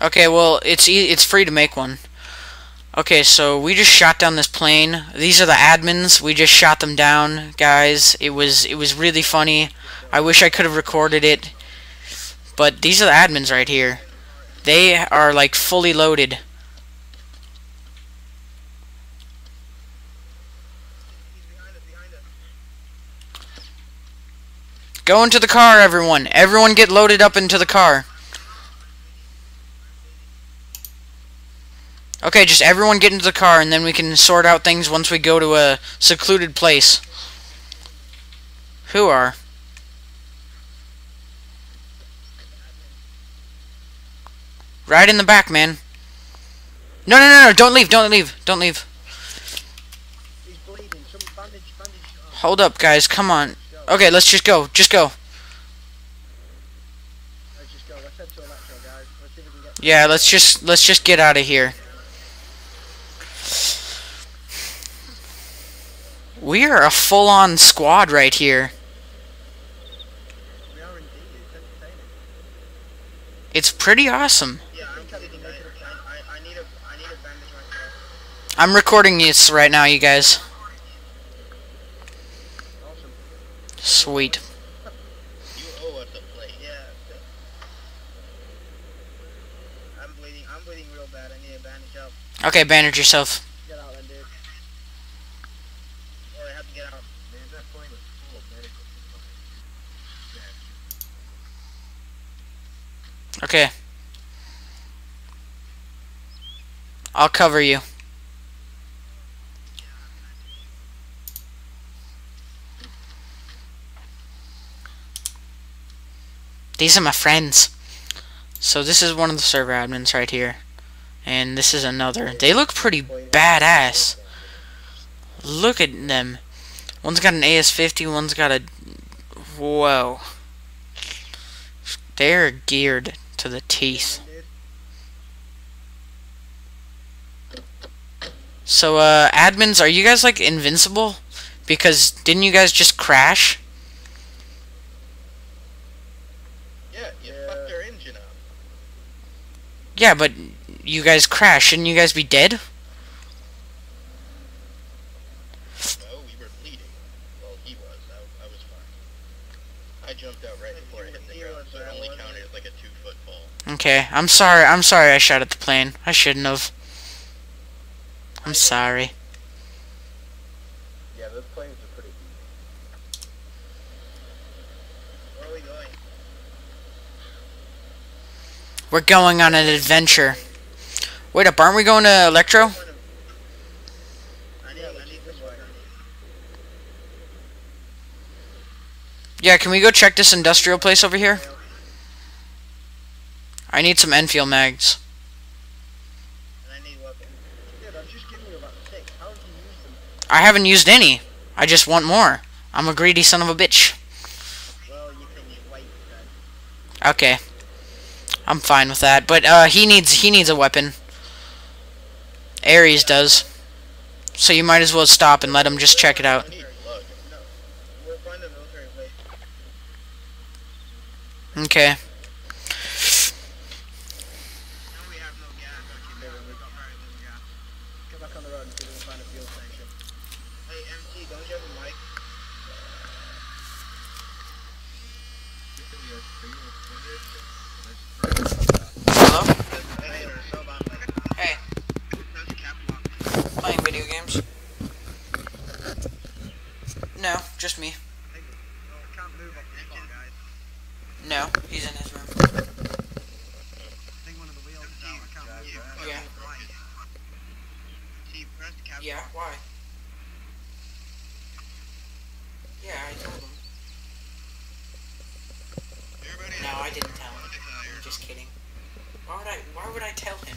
Okay, well, it's e it's free to make one. Okay, so we just shot down this plane. These are the admins. We just shot them down, guys. It was it was really funny. I wish I could have recorded it. But these are the admins right here. They are like fully loaded. Go into the car, everyone. Everyone get loaded up into the car. Okay, just everyone get into the car, and then we can sort out things once we go to a secluded place. Who are? Right in the back, man. No, no, no, no, don't leave, don't leave, don't leave. Hold up, guys, come on. Okay, let's just go, just go. Yeah, let's just, let's just get out of here. We are a full-on squad right here. It's pretty awesome. I'm recording this right now, you guys. Sweet. You owe us a plate. Yeah. I'm bleeding. I'm bleeding real bad. I need a bandage help. Okay, bandage yourself. Get out then, dude. I have to get out. Man, that plane is full of medical supplies. Okay. I'll cover you. These are my friends. So this is one of the server admins right here. And this is another. They look pretty badass. Look at them. One's got an AS-50, one's got a... Whoa. They're geared to the teeth. So, uh, admins, are you guys, like, invincible? Because didn't you guys just crash? Yeah, you fucked their engine up. Yeah, but you guys crashed. Shouldn't you guys be dead? No, we were bleeding. Well, he was. I, I was fine. I jumped out right before I hit the ground, so it only counted as like a two foot fall. Okay, I'm sorry. I'm sorry I shot at the plane. I shouldn't have. I'm sorry. Yeah, those planes are pretty Where are we going? We're going on an adventure. Wait up, aren't we going to Electro? Yeah, can we go check this industrial place over here? I need some Enfield mags. I haven't used any. I just want more. I'm a greedy son of a bitch. Okay. I'm fine with that. But uh he needs he needs a weapon. Ares does. So you might as well stop and let him just check it out. I need plug. No. We'll find a military place. Okay. No, we have no gas. Okay, maybe we've got very little gas. Get back on the road and see if we can find a fuel station. Hey, MT, don't you have a mic? Hello? Hey, there's so bad, like, Hey, there's a cap lock. playing video games? No, just me. No, he's in his room. Yeah. Yeah, why? Yeah, I told him. No, I didn't tell him. I'm just kidding. Why would I why would I tell him?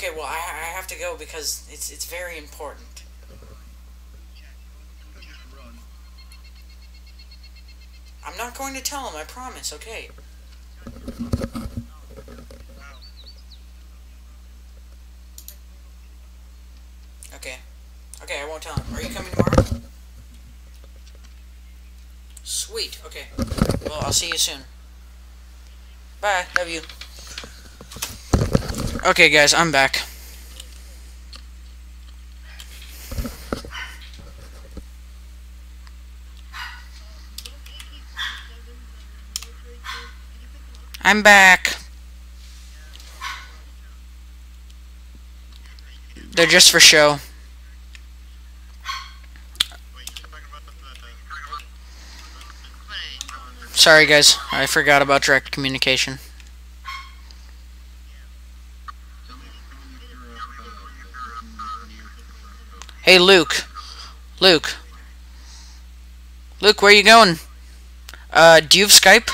Okay, well I, I have to go because it's it's very important. I'm not going to tell him, I promise, okay? Okay. Okay, I won't tell him. Are you coming tomorrow? Sweet. Okay. Well, I'll see you soon. Bye. Love you. Okay, guys, I'm back. I'm back. They're just for show. Sorry, guys. I forgot about direct communication. Hey, Luke. Luke. Luke, where are you going? Uh, do you have Skype?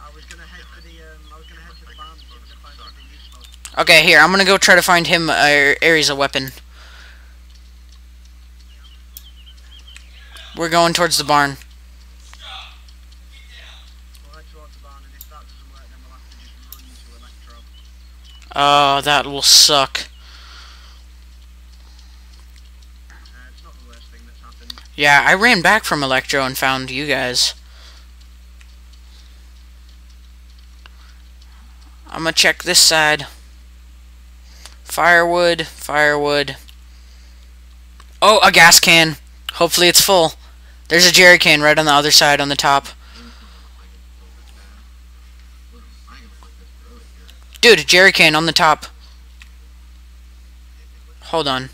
I was gonna head to the um, I was gonna head to the barn to see if I could find something useful. Okay, here, I'm gonna go try to find him uh, Ares a weapon. We're going towards the barn. Oh, that will suck. Yeah, I ran back from Electro and found you guys. I'm gonna check this side. Firewood, firewood. Oh, a gas can. Hopefully it's full. There's a jerry can right on the other side on the top. Dude, jerry can on the top. Hold on.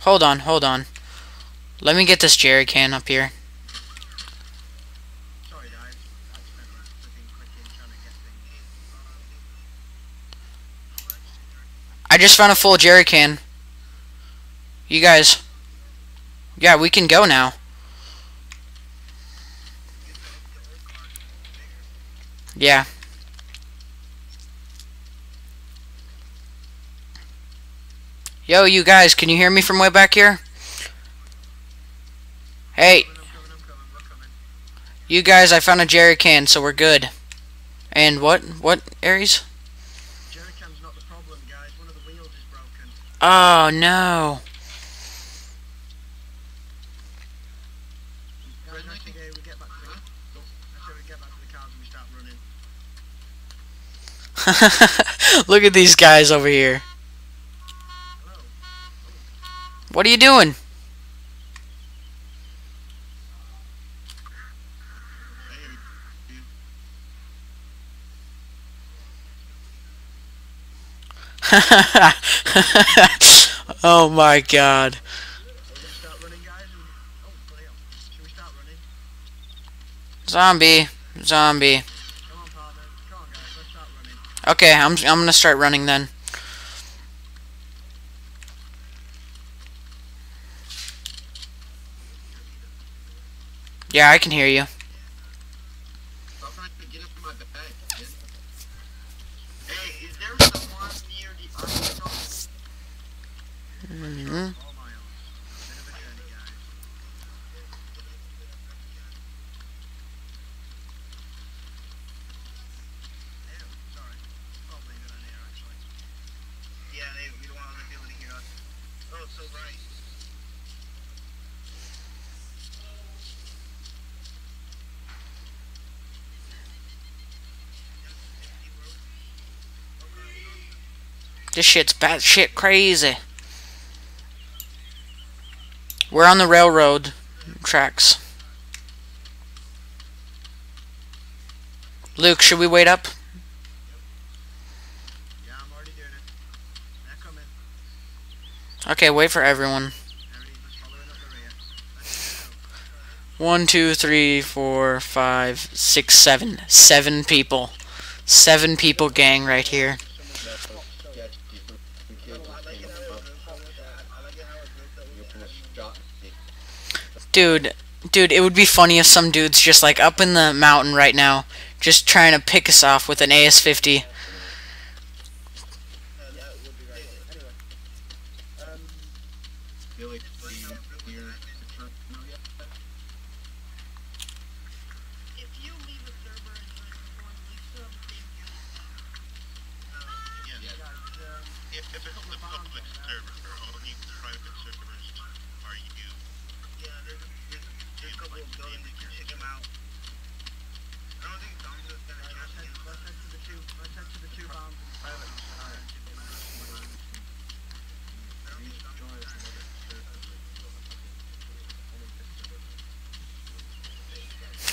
Hold on, hold on. Let me get this jerry can up here. Sorry, guys. I spent a flipping quick in trying to get things. I just found a full jerry can. You guys. Yeah, we can go now. Yeah. Yo, you guys, can you hear me from way back here? Hey, you guys, I found a jerry can, so we're good. And what? What, Aries? Start no. Look at these guys over here. What are you doing? oh my god. Are we gonna start running, guys? And... Oh, bloody hell. Should we start running? Zombie. Zombie. Come on, partner. Come on, oh my god. Zombie. Zombie. Okay, I'm I'm gonna start running then. Yeah, I can hear you. Stop trying to get into my bag, kid. Hey, is there someone near the arsenal? hmm Four miles. Bit of a journey, guys. Ew, sorry. Probably a good idea, actually. Yeah, they, we don't want other people to hear us. Oh, so right. This shit's bad shit crazy. We're on the railroad tracks. Luke, should we wait up? Yeah, I'm already doing it. Coming. Okay, wait for everyone. Everybody's just following up the rear. Let's go. One, two, three, four, five, six, seven. Seven people. Seven people gang right here. Dude, dude, it would be funny if some dude's just like up in the mountain right now, just trying to pick us off with an AS-50.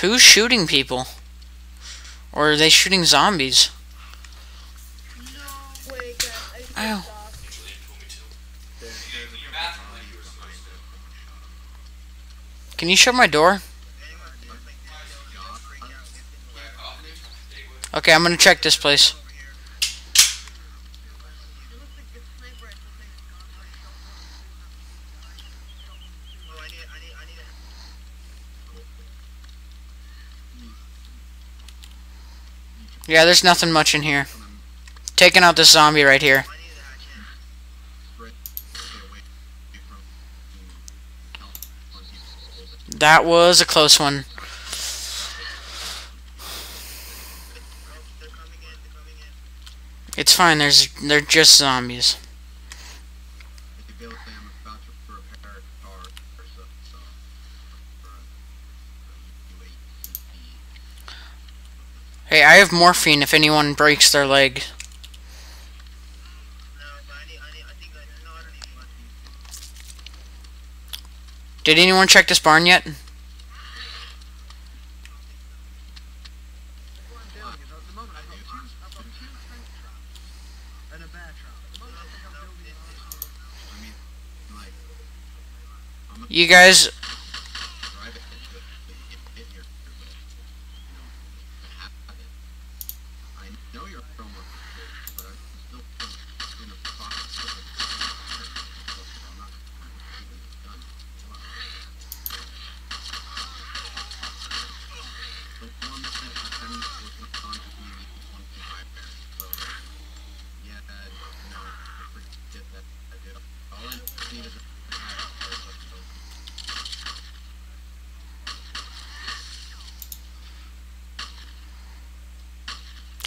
Who's shooting people? Or are they shooting zombies? No. Can you shut my door? Okay, I'm gonna check this place. Yeah, there's nothing much in here. Taking out this zombie right here. That was a close one. It's fine, there's they're just zombies. I have morphine if anyone breaks their leg. Did anyone check this barn yet? You guys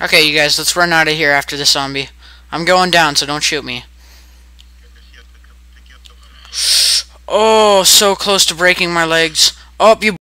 Okay, you guys, let's run out of here after the zombie. I'm going down, so don't shoot me. Oh, so close to breaking my legs. Oh, you...